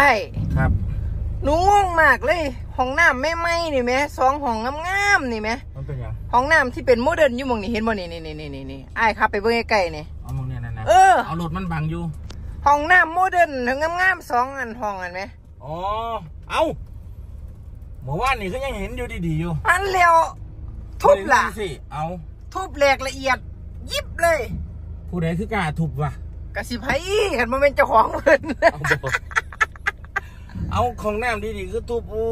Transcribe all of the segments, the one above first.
ไอ้ครับหนูงงมากเลยห้องน้ำไม่ไหม้นี่ไหมสองห้องงามๆนี่ไหมมันเป็นยังห้องน้ำที่เป็นโมเดิร์นอยู่หมองนี่เห็นบ่นี่นี่นี่นี่นี่ไอ้ายครับไปเบิ่งใกล้ๆนี่เอามึงเนี่ยนะนะเออเอารถมันบังอยู่ห้องน้ำโมเดิร์นทั้งงามๆสองอันห้องอันไหมอ๋อเอาเมื่อวานนี่ก็ยังเห็นอยู่ดีๆอยู่อันเลียวทุบล่ะสิเอาทุบแหลกละเอียด ยิบเลย ผู้ใดคือกล้าทุบวะกะสิไผกันมาเป็นเจ้าของเพิ่น เอาบ่เอาของน้ำดีๆคือทุบโอ้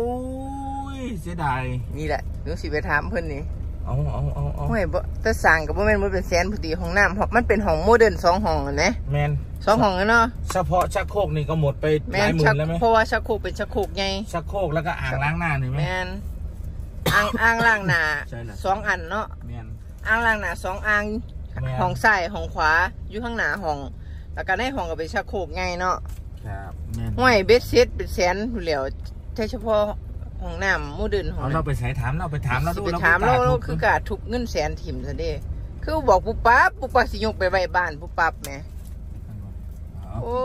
ยเสียดายนี่แหละหนูสิไปถามเพิ่นนี่เอาเอาเอาเอาห้วยบ่แต่สั่งกับบ่แม่นบ่เป็นแสนพอดีห้องน้ำเพราะมันเป็นห้องโมเดิร์นสองห้องเห็นไหมแมนสองห้องอะเนาะเฉพาะชักโครกนี่ก็หมดไปหแม่ลายนหมื่ชักนแล้วไหมเพราะว่าชักโครกเป็นชักโครกใหญ่ชักโครกแล้วก็อ่างล้างหน้านี่ไหมแม่นอ่างอ่างล้างหน้าใช่ล่ะสองอันเนาะแมนอ่างล้างหน้าสองอ่างแม่นห้องซ้ายห้องขวาอยู่ข้างหน้าห้องแล้วก็ในห้องก็เป็นชักโครกใหญ่เนาะ ครับแมนห้วยเบ็ดเซ็ตเป็นแสนอยู่แล้วแต่เฉพาะห้องน้ำโมเดิร์นห้องเอาน้ำเราไปใส่ถามเราไปถามเราดูสิไปเราถามเรากล้เราทุบคือกาทุบเงินแสนถิ่มซะเด้คือบอกปุ๊บปั๊บปุ๊บปั๊บสิยกไปไว้บ้านปุ๊บปั๊บแหม่เอาโอ้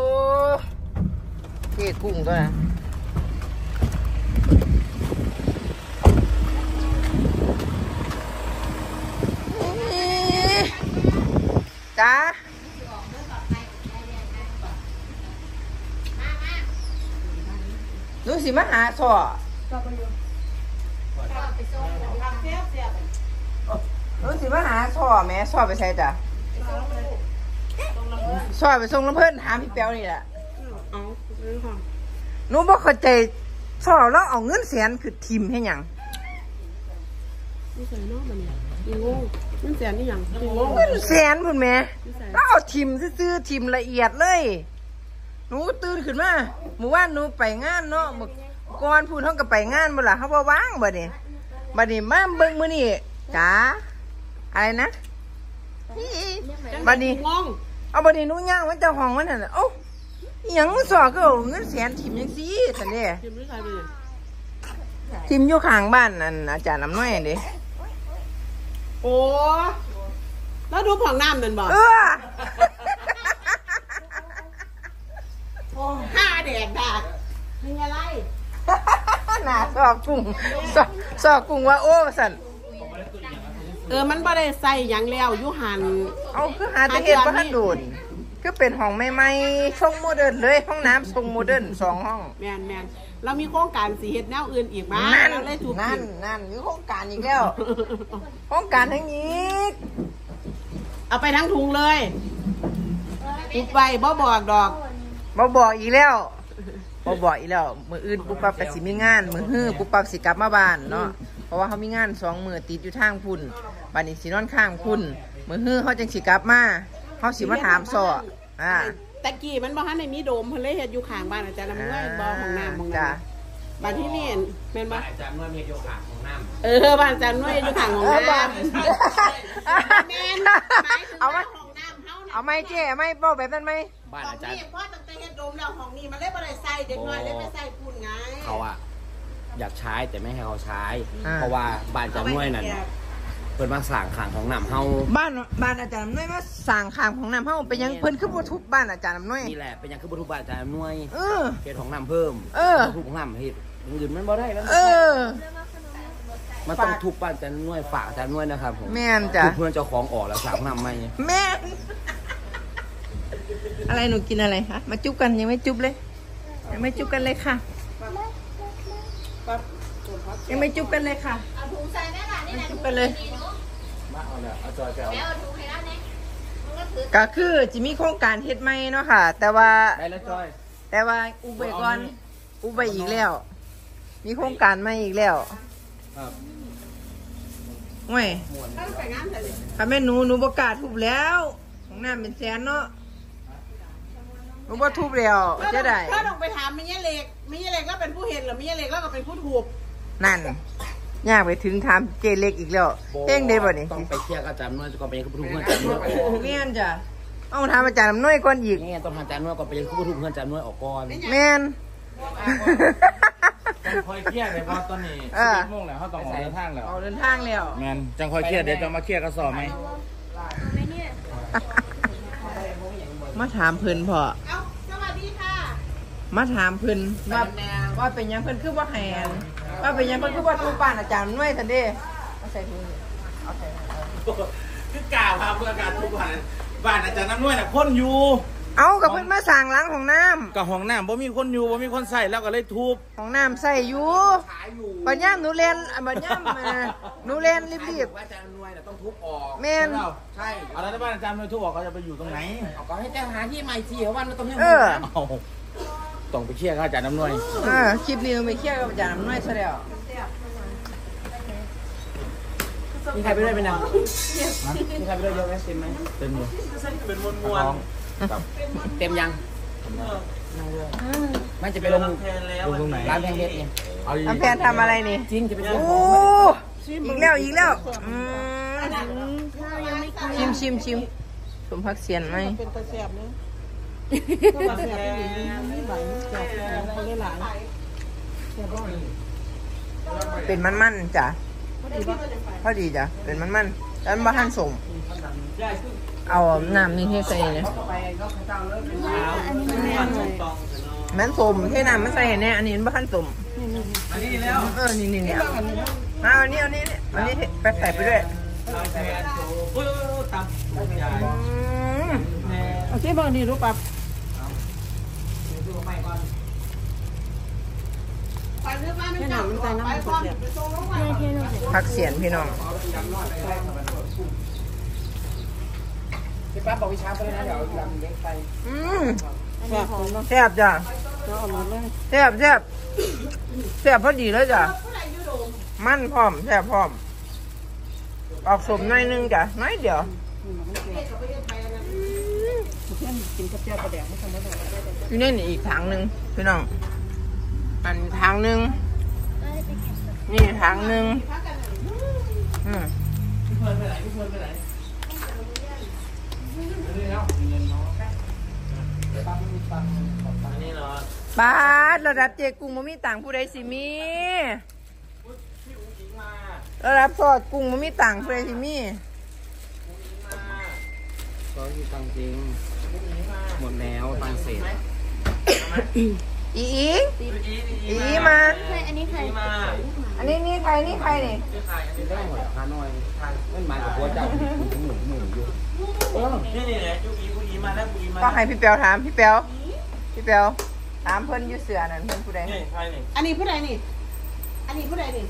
เกกุ้งตัวนะ หนูสิมาหาสอหนูสิมาหาสอแม่สอไปใส่จ้ะสอไปส่งน้ำเพิ่นถามพี่แป๊วนี่แหละเอาเรื่องของหนูบ่เข้าใจสอแล้วเอาเงินแสนคือทิมให้หยังนี่ใส่นอกมันเนี่ยอีโง่มันแสนนี่หยังอีโง่เงินแสนพุ่นแหม่นี่ใส่แล้วเอาทิมซื่อๆทิมละเอียดเลยห นูตื่นขึ้นมาเมื่อวานหนูไปงานเนาะเมื่อก่อนพูดเฮาก็ไปงานบ่ล่ะเฮาบ่ว่างบ่นี่บัดนี้มาเบิ่งมื้อนี้จ๋าอะไรนะบัดนี้งงเอาบัดนี้หนูย่างมันเจ้าของมันนั่นน่ะเอ้าอิหยังสอก็เอาเงินแสนทิมจังซี่ซั่นเด้ทีมไม่ใส่ไปเลยทิมอยู่ข้างบ้านนั่นอาจารย์น้ำน้อยเด้โอ้แล้วดูผังน้ำนั่นบ่เออ ห้าแดกดากมึงอะไรหนาสอบกุ้งสอบสอบกุ้งว่าโอ้สันเออมันบ่ได้ใส่หยังแล้วอยุหันเอาคือหาแตะเห็ดว่าท่านโดนคือเป็นห้องใหม่ๆทรงโมเดิร์นเลยห้องน้ำทรงโมเดิร์นสองห้อง แมนแมนเรามีโครงการสีเฮ็ดแนวอื่นอีกมั้นั่นเราเลยถูกนั่นนั่นมีโครงการอีกแล้วโครงการทั้งนี้เอาไปทั้งถุงเลยอุบไปบ่บอกดอก บ่บอกอีกแล้วบ่บอกอีกแล้ว มืออื่นปุ๊บปั๊บก็สิมีงาน มือฮื้อปุ๊บปั๊บสิกลับมาบ้านเนาะ เพราะว่าเขามีงานสองมือติดอยู่ทางพุ่นบัดนี้สินอนข้างพุ่น มือฮื้อเขาจังสิกลับมาเขาสิมาถามสออ่าตะกี้มันบ่ทันได้มีโดมเพิ่นเลยเฮ็ดอยู่ข้างบ้านอาจารย์ลำน้วยบ่ของน้ำของจ้ะน้ำบ้านที่นี่แม่นบ่อาจารย์ว่ามีโยกาของน้ำเออบ้านอาจารย์น้วยอยู่ข้างของเออบ้าน้ำแม่นหมายถึงเอาไหมว่าของน้ำ เฮาน่ะเอาไหมเจ๊เอาไหมบอกแบบนั้นไหมบ้านของอาจารย์นี่พ่อตั้งแต่เฮ็ดโดมแล้วของนี่มันเลยบ่ได้ใส่เด็กน้อยเลยไปใส่ปุ่นไง เขาอะอยากใช้แต่ไม่ให้เขาใช้ อ่า เพราะว่าบ้านอาจารย์น้วยนั่นเปิดมาสั่งขังของน้ำเฮาบ้านบ้านอาจารย์น้อยมาสั่งขางของน้ำเฮาไปยังเพิ่นคือบ่ทุบบ้านอาจารย์น้อยนี่แหละเป็นหยังคือบุทุบบ้านอาจารย์น้วยเออเฮ็ดของน้ำเพิ่มเออ ทุบของน้ำเฮ็ดอย่างอื่นมันบ่ได้มันเออ มันต้องทุบบ้านอาจารย์น้วยฝากอาจารย์น้วยนะครับผมแม่นจ้ะ ทุบเพื่อนเจ้าของออกแล้วสั่งน้ำใหม่ แม่น อะไรหนูกินอะไรคะ มาจุ๊บกันยังไม่จุ๊บเลย ยังไม่จุ๊บกันเลยค่ะ ยังไม่จุ๊บกันเลยค่ะเอาถุงใส่แม่ล่ะนี่ไม่นะจุ๊บกันเลยมาเอาแล้วเอาจอยไปเอาแม่เอาถุงให้แล้วเนี่ยมันก็ถือก็คือจะมีโครงการเฮ็ดใหม่เนาะค่ะ แต่ว่าได้แล้วจอย แต่ว่าอุบไปก่อนอุบไปอีกแล้ว มีโครงการใหม่อีกแล้วครับห่วยถ้าไปงานแต่เลยถ้าแม่หนูหนูประกล้าศทุบแล้ว ของน้ำเป็นแสนเนาะ หนูบ่ทุบแล้วจะได้ถ้าต้องไปถามมีเยเล็กมีเยเล็กแล้วเป็นผู้เห็นหรือมีเยเล็กแล้วก็เป็นผู้ถูกนั่นยากไปถึงถามเจเล็กอีกแล้วเต้งได้บ่นี่ต้องไปเคลียร์กับอาจารย์น้วยก่อนไปยังคือบุทุบเพื่อนอาจารย์น้วยออกแม่นจ้ะเอาถามอาจารย์น้ำน้อยก่อนอีกนี่ไงต้องทำอาจารย์น้วยก่อนไปยังคือบุทุบเพื่อนอาจารย์น้วยออกก่อนแม่นจังคอยเครียดเลยเพราะตอนนี้เออสิบโมงแล้วเขาต้องออกเดินทางแล้วเอาเดินทางแล้วแมนจังคอยเครียดเดี๋ยวจะมาเครียดกระสอบไหม มาถามเพิ่นพอเอาสวัสดีค่ะมาถามเพิ่นว่าว่าเป็นหยังเพิ่นคือว่าแหนว่าเป็นหยังเพิ่นคือว่าทูปานอาจารย์น้อยทันเด้เอาใส่ถุงนี่เอาใส่ถุงคือกล่าวพาเพื่อการทุบบ้านบ้านอาจารย์น้ำนวยน่ะคนอยู่ เอากับเพิ่นมาสั่งล้างของน้ำกับห้องน้ำบ่มีคนอยู่บ่มีคนใส่แล้วก็เลยทุบของน้ำใส่อยู่ปัญญามหนูเรียนอะปัญญามมาหนูเรียนรีบว่าอาจารย์นวยน่ะต้องทุบออกๆแม่นใช่เอาแล้วถ้าบ้านอาจารย์ไม่ทุบออกเขาจะไปอยู่ตรงไหนเอาก็ให้เจ้าหาที่ใหม่สิเพราะว่ามันต้องให้เออเอาต้องไปเคลียร์กับอาจารย์น้ำนวยเออคลิปนี้มันไปเครียดกับอาจารย์น้อยซะแล้วมีใครไปด้วยเป็นยังมีใครไปด้วยเยอะไหมเต็มไหมเต็มอยู่เป็นมวลมวล เต็มยังมันจะไปลงลงตรงไหนร้านแพงเพชรไงเอาอีกน้ำแพนทำอะไรนี่จริงจะไปซื้อโอ้ของอีกแล้วอีกแล้วอืมชิมชิมชิมสมพักเสียนไหมเป็นตะแสบเนาะก็ตะแสบไปอยู่นี่ไม่ไหวแสบอะไรหลายแสบบ้างเป็นมันมันๆจ้ะพอดีจ้ะเป็นมันมั นๆแล้วมาหั่นสมเอาน้ำนี่เทใส่เนี่ยแม่นสมเทน้ำมันใส่เนี่ยอันนี้มันบ่หั่นสมอันนี้แล้วเออนี่นี่เนี่ยเอาอันนี้อันนี้เนี่ยอันนี้ไปใส่ไปด้วยโอ้ยตำใหญ่อืมเอาที่บางนี่รู้ปับไม่หนาวมันใจน้ำมันเสียบพักเสียนพี่น้อง พี่ป้าบอกวิชาไปเลยนะเดี๋ยวลำเล็กไปอืมแสบของเราแซ่บจ้ะเราเอาหมดเลยแซ่บแซ่บแซ่บพอดีเลยจ้ะมันพร้อมแซ่บพร้อม ออกสมหน่อยนึงจ้ะน้อยเดียวกินกับเจียวปลาแดกไม่ทำได้หรอกอยู่นี่นี่อีกถังหนึ่งพี่น้อง อันถังหนึ่งนี่ถังหนึ่งอืม อันนี้เนาะบาสระดับเจกุ้งมันมีต่างผู้ใดสิมีพี่อุ้งอิงมาระดับซอดกุ้งมันมีต่างผู้ใดสิมีก็ที่ตังจริงหมดแล้วตังเสร็จ อีอีอีอีอีมา อันนี้ใครมาอันนี้นี่ใครนี่ใครนี่กินได้หมดฮานอยเล่นมากับหัวเจ้าหมุนหมุนหมุนอยู่เออนี่นี่แหละยูอียูอีมาแล้วยูอีมาก็ให้พี่เปียวถามพี่เปียวพี่เปียวถามเพิ่นอยู่เสือนั่นเพิ่นผู้ใดนี่ใครนี่อันนี้ผู้ใดนี่ อันนี้ผู้ใดนี่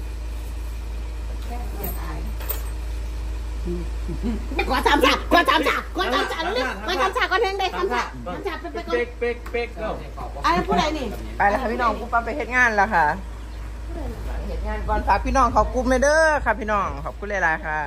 กว่าสามฉากกว่าสามฉากกว่าสามฉากเร็วๆกว่าสามฉากก่อนเทงได้สามฉากสามฉากไปไปก่อนเป๊กเป๊กเป๊กก็อันนี้ผู้ใดนี่ไปแล้วค่ะพี่น้องกูปั๊บไปเฮ็ดงานแล้วค่ะเฮ็ดงานก่อนฝากพี่น้องขอบคุณเลยเด้อค่ะพี่น้องขอบคุณเลยล่ะค่ะ